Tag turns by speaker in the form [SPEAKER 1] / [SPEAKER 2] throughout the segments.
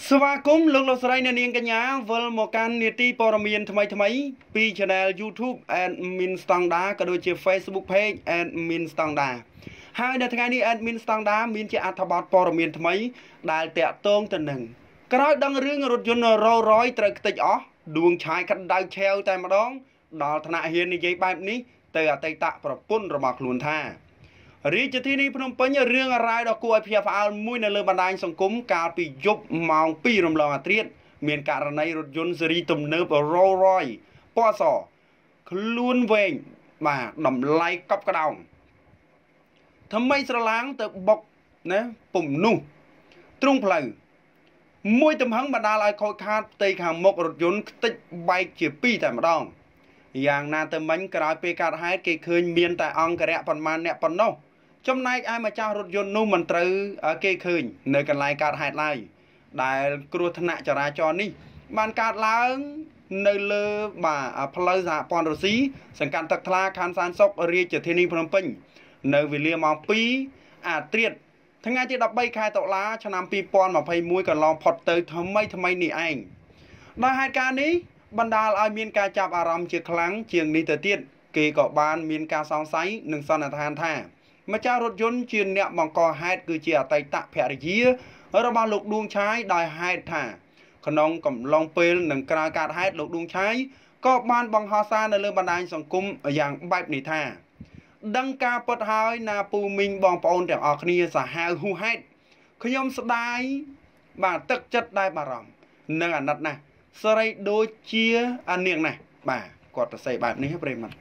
[SPEAKER 1] ស្វាគមន៍លោកលោកស្រីអ្នកនាងកញ្ញាវិលមកកាន់នេតិព័ត៌មានថ្មីថ្មីពី Channel YouTube Admin Standard ក៏ដូចជា Facebook Page Admin Standard ហើយនៅថ្ងៃនេះ Admin Standard មានជាអត្ថបទព័ត៌មានថ្មីដែលតាក់ទងទៅនឹងក្រោយដឹងរឿងរថយន្ត Rolls Royce ត្រូវខ្ទេចអស់ដួងឆាយក្តៅឆាវតែម្ដង ដល់ថ្នាក់ហ៊ាននិយាយបែបនេះទៅអតីតប្រពន្ធរបស់ខ្លួនថា រាជធានីភ្នំពេញរឿងរ៉ាវដ៏គួរឲ្យភ្ញាក់ផ្អើលមួយនៅលើបណ្ដាញសង្គមកាលពីយប់ម៉ោង2រំលងអាត្រាតមានករណីរថយន្តស៊េរីទំនើប Rolls Royce ពណ៌សខ្លួនវែងបាទតម្លៃកប់ក្តោងថ្មីស្រឡាងទៅបុកណាពុំនោះទ្រុងផ្លូវមួយទំហឹងបណ្ដាលឲ្យខូចខាតផ្ទៃខាងមុខរថយន្តខ្ទេចបែកជាពីរតែម្ដងយ៉ាងណាទៅមិញក្រោយពេលកើតហេតុគេឃើញមានតែអង្គរៈប៉ុន្មានអ្នកប៉ុណ្ណោះ ចំណែកឯម្ចាស់រថយន្តនោះមិនត្រូវគេឃើញ នៅកន្លែងកើតហេតុឡើយដែលគ្រោះថ្នាក់ចរាចរណ៍នេះ បានកើតឡើងនៅលើបាទផ្លូវសហព័ន្ធរុស្ស៊ីសង្កាត់ទឹកថ្លាខណ្ឌសានសុករាជធានីភ្នំពេញ នៅវេលាម៉ោង2អាត្រាតថ្ងៃទី13ខែតុលាឆ្នាំ2021កន្លងផុតទៅថ្មីថ្មីនេះឯងដោយហេតុការណ៍នេះបណ្ដាលឲ្យមានការចាប់អារម្មណ៍ជាខ្លាំងជាងនេះទៅទៀតគេក៏បានមានការសង្ស័យនិងសន្និដ្ឋានថា ម្ចាស់រថយន្តជាអ្នកបង្កហេតុគឺជាអតីតភរិយារបស់លោកដួងឆាយដោយហេតុថា ក្នុងកំឡុងពេលនឹងក្រោយកើតហេតុលោកដួងឆាយក៏បានបង្ហោះសារនៅលើបណ្ដាញសង្គមយ៉ាងបែបនេះថាដឹងការពិតហើយណាពូមីងបងប្អូនទាំងអស់គ្នាសាហាវហ៊ូហេតុខ្ញុំស្ដាយបាទទឹកចិត្តដែលបារម្ភនិងអាណិតណាស់ស្រីដូចជាអានាងណាស់បាទគាត់ទៅសេបែបនេះប្រិមត្ត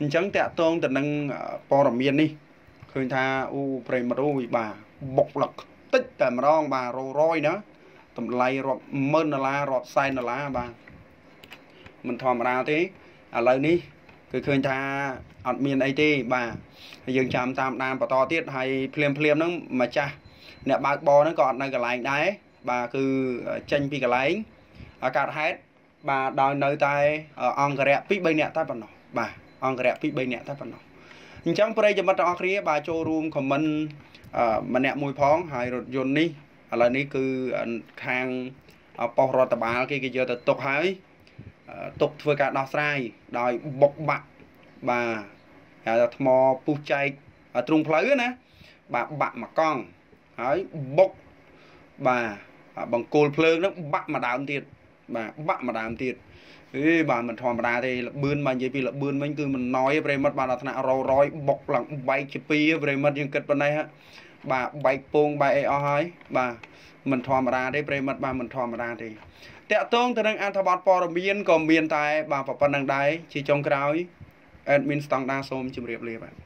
[SPEAKER 1] អញ្ចឹងតាក់ទងទៅនឹងព័ត៌មាននេះ ឃើញថាអូប្រិមត្តអូយបាទបុកលឹកតិចតែម្ដងបាទរយរយណាតម្លៃរាប់ម៉ឺនដុល្លាររាប់សែនដុល្លារបាទមិនធម្មតាទេឥឡូវនេះគឺឃើញថាអត់មានអីទេបាទយើងចាំតាមដានបន្តទៀតហើយភ្លាមភ្លាមហ្នឹងម្ចាស់អ្នកបើកបរហ្នឹងក៏អត់នៅកន្លែងដែរបាទគឺចេញពីកន្លែងកើតហេតុបាទដោយនៅតែអង្គរៈ2 3នាក់តែប៉ុណ្ណោះបាទអង្គរៈ2 3នាក់តែប៉ុណ្ណោះ អញ្ចឹងប្រិយមិត្តទាំងអស់គ្នាបាទចូលរួមខមមិនម្នាក់មួយផងហើយរថយន្តនេះឥឡូវនេះគឺខាងប៉ុស្តិ៍រដ្ឋបាលគេគេយកទៅទុកហើយទុកធ្វើការដោះស្រាយដោយបុកបាក់បាទហៅថាថ្មពុះចែកទ្រុងផ្លូវណាបាទបាក់មកកង់ហើយបុកបាទបង្គោលភ្លើងហ្នឹងបាក់មួយដើមទៀត បាទបាក់មួយដើមទៀតអេបាទមិនធម្មតាទេលបឿនមកនិយាយពីលបឿនវិញគឺមិនណយប្រិមិត្តបាទដល់ថ្នាក់រោរយបុកឡើងបែកជាពីរប្រិមិត្តយើងគិតប៉ុណ្ណេះបាទបែកពងបែកអីអស់ហើយបាទមិនធម្មតាទេប្រិមិត្តបាទមិនធម្មតាទេតកតងទៅនឹងអត្ថបទព័ត៌មានក៏មានតែបាទប៉ុណ្្នឹងដែរជាចុងក្រោយ admin ស្តង់ដារសូមជម្រាបលាបាទ